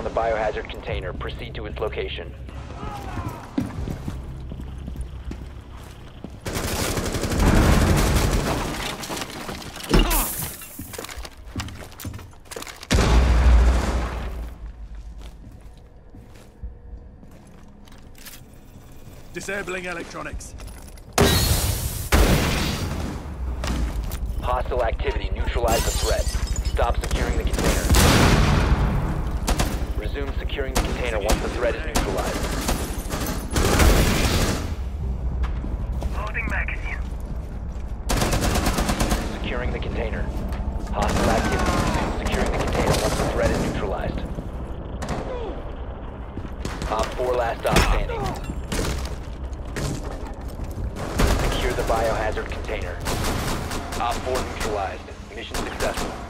found the biohazard container. Proceed to its location. Disabling electronics. Hostile activity. Neutralize the threat. Stop securing the container. Resume securing the container once the threat is neutralized. Loading magazine. Securing the container. Hostile activity. Securing the container once the threat is neutralized. OpFor last stop standing. Secure the biohazard container. OpFor neutralized. Mission successful.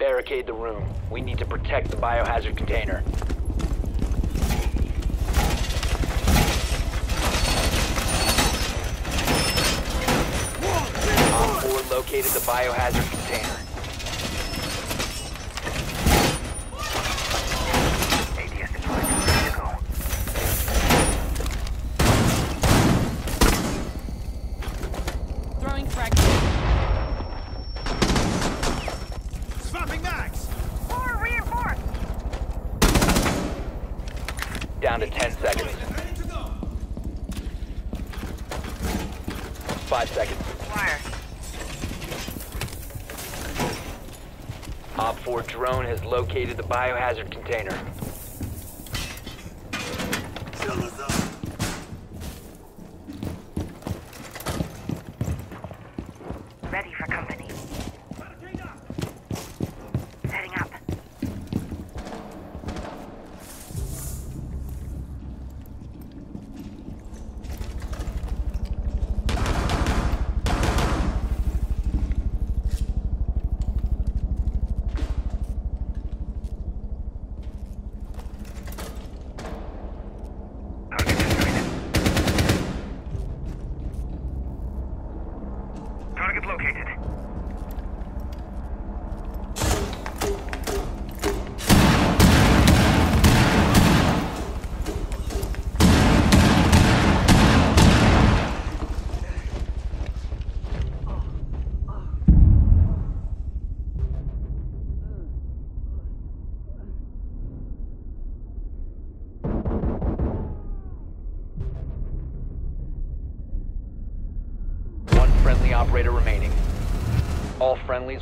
Barricade the room. We need to protect the biohazard container. OpFor located the biohazard container. 5 seconds. Wire. OpFor drone has located the biohazard container.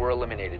Were eliminated.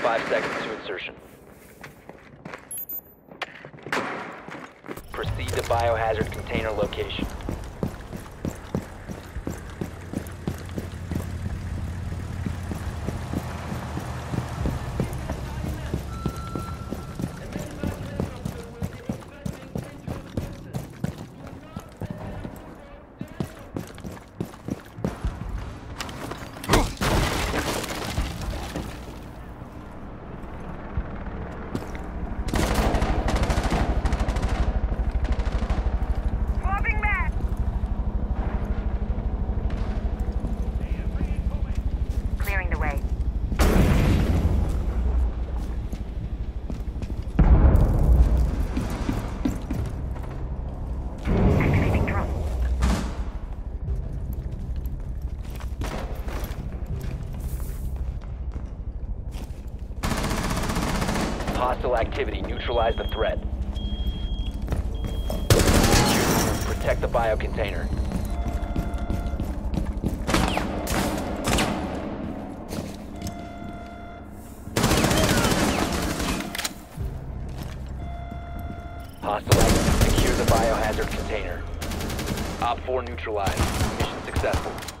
Five seconds to insertion. Proceed to biohazard container location. Activity. Neutralize the threat. Protect the biocontainer. Hostile. Secure the biohazard container. OpFor neutralized. Mission successful.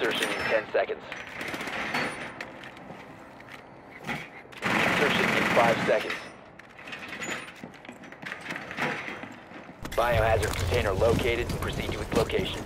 Insertion in 10 seconds. Insertion in 5 seconds. Biohazard container located. Proceed to its location.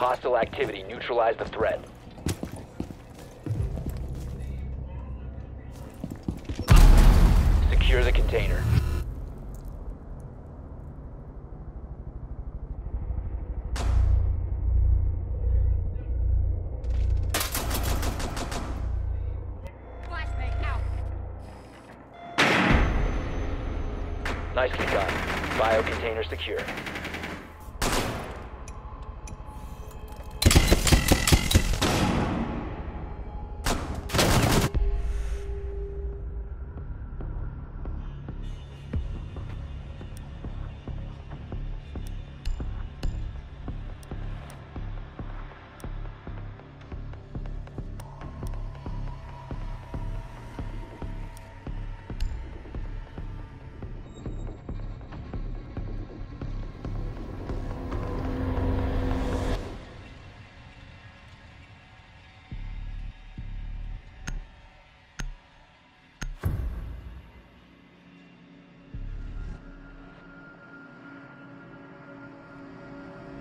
Hostile activity. Neutralize the threat. Secure the container. Nicely done. Bio container secure.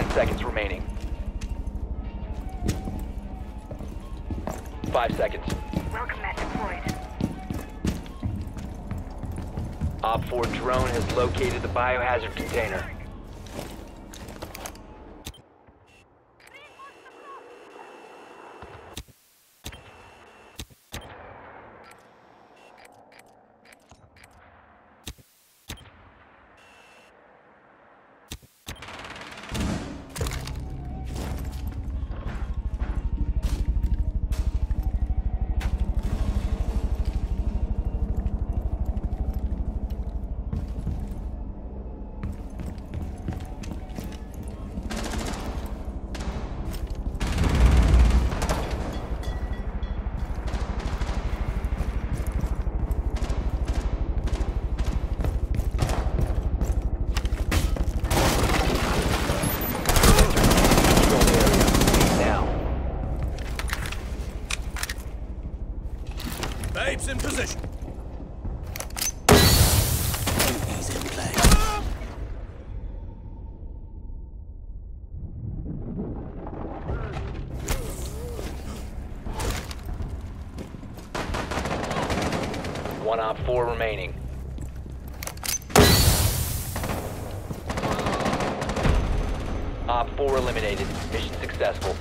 10 seconds remaining. 5 seconds. Welcome mat deployed. OpFor drone has located the biohazard container. One OpFor remaining. OpFor eliminated. Mission successful.